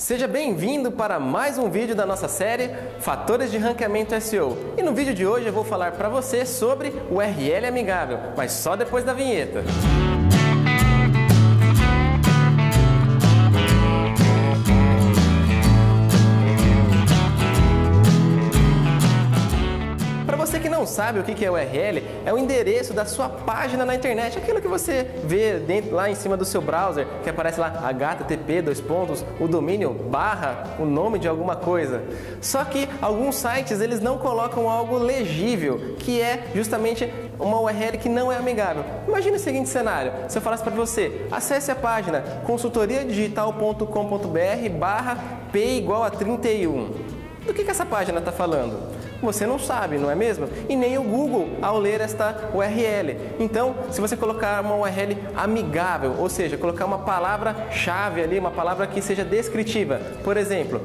Seja bem-vindo para mais um vídeo da nossa série Fatores de Ranqueamento SEO. E no vídeo de hoje eu vou falar para você sobre o URL amigável, mas só depois da vinheta. você que não sabe o que é URL, é o endereço da sua página na internet, aquilo que você vê dentro, lá em cima do seu browser, que aparece lá http, dois pontos, o domínio, barra, o nome de alguma coisa. Só que alguns sites eles não colocam algo legível, que é justamente uma URL que não é amigável. Imagine o seguinte cenário, se eu falasse para você, acesse a página consultoriadigital.com.br barra p igual a 31. Do que, que essa página está falando? Você não sabe, não é mesmo? E nem o Google ao ler esta URL. Então, se você colocar uma URL amigável, ou seja, colocar uma palavra-chave ali, uma palavra que seja descritiva, por exemplo,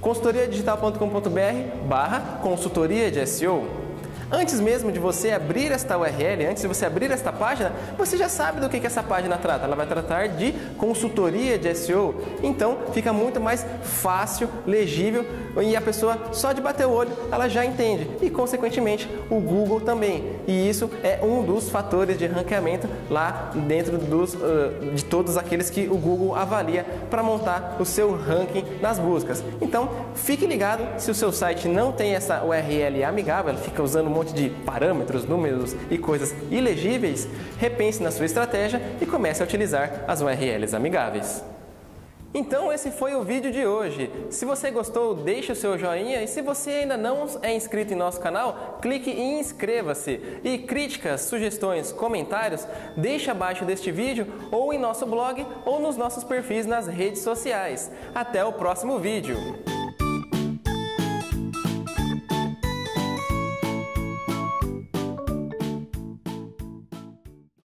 consultoriadigital.com.br barra consultoria de SEO, Antes mesmo de você abrir esta URL, antes de você abrir esta página, você já sabe do que, que essa página trata. Ela vai tratar de consultoria de SEO. Então fica muito mais fácil, legível e a pessoa só de bater o olho ela já entende. E consequentemente o Google também. E isso é um dos fatores de ranqueamento lá dentro dos, uh, de todos aqueles que o Google avalia para montar o seu ranking nas buscas. Então fique ligado se o seu site não tem essa URL amigável, ela fica usando monte de parâmetros, números e coisas ilegíveis, repense na sua estratégia e comece a utilizar as URLs amigáveis. Então esse foi o vídeo de hoje. Se você gostou, deixe o seu joinha e se você ainda não é inscrito em nosso canal, clique em inscreva-se. E críticas, sugestões, comentários, deixe abaixo deste vídeo ou em nosso blog ou nos nossos perfis nas redes sociais. Até o próximo vídeo.